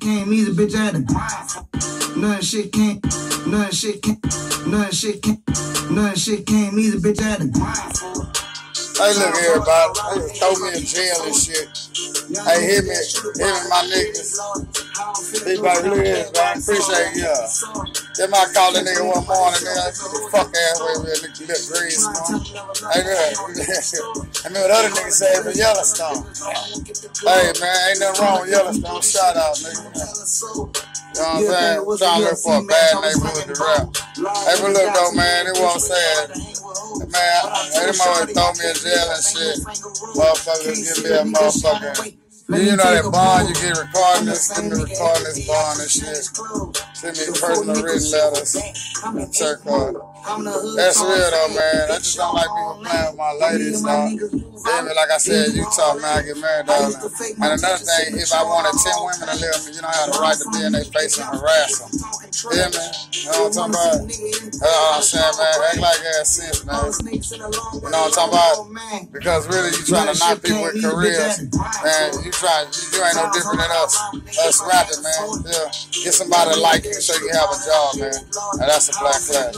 Either, bitch, I had to grind None shit came, none shit came, none shit came, none shit either, bitch, I had to grind Hey, look, everybody. They throw me in jail and shit. Hey, hit me, hit me, my niggas. Look at this, man. Appreciate you. Then I called that nigga one morning, nigga. Fuck ass way with a little grease, man. Hey, look. I know what other niggas say from Yellowstone. Hey, man, ain't nothing wrong with Yellowstone. Shout out, nigga. You know what I'm saying? Trying to look for a bad neighborhood to rap. Hey, but look though, man, it won't say it. Man, they always throw me in jail and shit. Motherfuckers give me a motherfucking. You know that bond you get recording this, give me recording this bond and shit. Send me personal written letters and check card. That's real though, man. I just don't like people playing with my ladies, dog. Feel me? Like I said, Utah, man, I get married, dog. And another thing, if I wanted 10 women to live with me, you know, I have the right to be in their face and harass them. Feel me? You know what I'm talking about? That's all I'm saying, man. Act like ass sense, man. You know what I'm talking about? Because really, you trying to knock people with careers. Man, you trying, you, you ain't no different than us. Us rapping, man. Yeah. Get somebody like you so you have a job, man. And that's a black flag.